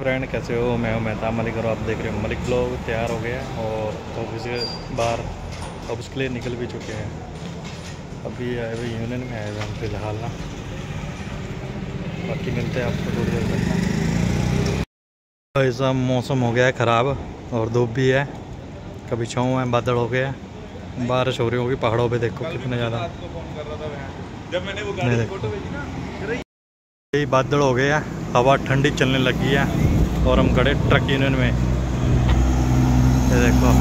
Friend कैसे हो? मैं हूँ मेहता मलिक और आप देख रहे हो मलिक ब्लॉग तैयार हो गया और ऑफ़िस के बाहर ऑफ़िस के लिए निकल भी चुके हैं। अभी आए हुए यूनियन में आए हुए हम फ़िलहाल ना। बाकी मिलते हैं आपको थोड़ी देर तक ऐसा मौसम हो गया है ख़राब और धूप भी है। कभी छाँव है बादल हो गया बारिश हो रही होगी पहाड़ों पे देखो कितने ज़्यादा। जब मैंने वो गाड़ी फ़ोटो भेजी ना यही बादल हो गए हैं। हवा ठंडी चलने लगी है। और हम खड़े ट्रक यूनियन में। ये देखो,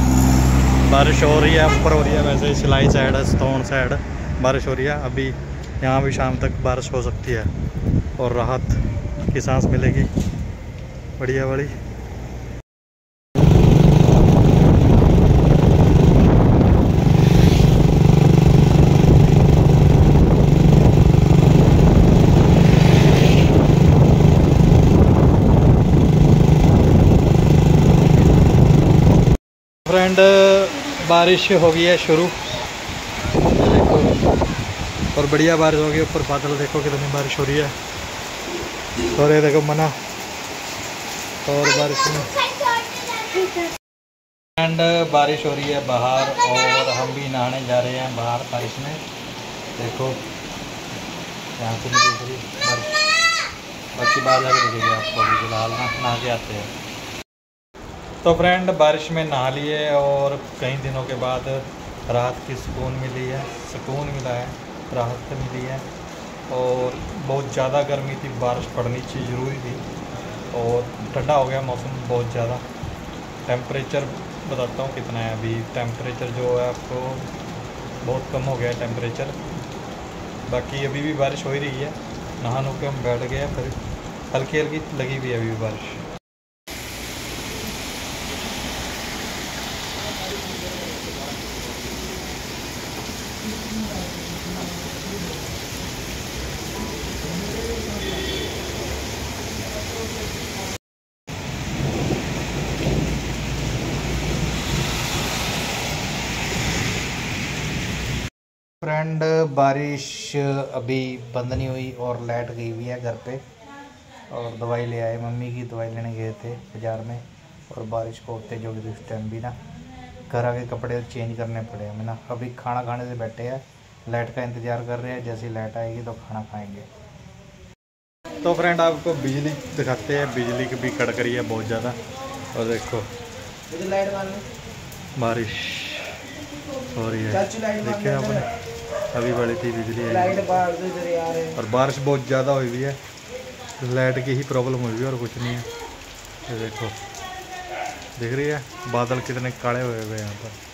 बारिश हो रही है, ऊपर हो रही है वैसे सिलाई साइड स्टोन साइड बारिश हो रही है। अभी यहाँ भी शाम तक बारिश हो सकती है और राहत की सांस मिलेगी। बढ़िया बड़ी फ्रेंड बारिश हो गई है शुरू। देखो और बढ़िया बारिश हो गई, ऊपर बादल देखो कितनी बारिश हो रही है। और ये देखो मना। और बारिश में फ्रेंड बारिश हो रही है बाहर, और हम भी नहाने जा रहे हैं बाहर बारिश में। देखो, यहाँ से दिख रही बारिश बाकी बाहर जाके दिखेगी आपको अभी फ़िलहाल नहा के आते हैं। तो फ्रेंड बारिश में नहा लिए और कई दिनों के बाद राहत की सुकून मिली है, सुकून मिला है, राहत मिली है और बहुत ज़्यादा गर्मी थी, बारिश पड़नी चाहिए, ज़रूरी थी और ठंडा हो गया मौसम बहुत ज़्यादा। टेम्परेचर बताता हूँ कितना है अभी। टेम्परेचर जो है आपको बहुत कम हो गया है टेम्परेचर बाकी अभी भी बारिश हो ही रही है। नहा नु के हम बैठ गए फिर हल्की हल्की लगी हुई है अभी भी बारिश। फ्रेंड बारिश अभी बंद नहीं हुई और लाइट गई हुई है घर पे। और दवाई ले आए मम्मी की दवाई लेने गए थे बाज़ार में। और बारिश को होते जो कि उस टाइम भी ना घर आके कपड़े चेंज करने पड़े हमें ना। अभी खाना खाने से बैठे हैं लाइट का इंतज़ार कर रहे हैं जैसे लाइट आएगी तो खाना खाएँगे। तो फ्रेंड आपको बिजली दिखाते हैं बिजली की भी कड़क रही है बहुत ज़्यादा। और देखो लाइट बारिश। हो ये देखिए आपने अभी बड़ी थी बिजली आई। और बारिश बहुत ज़्यादा हुई हुई है। लाइट की ही प्रॉब्लम हुई हुई है और कुछ नहीं है। ये देखो दिख रही है? बादल कितने काले हुए हुए हैं यहाँ पर।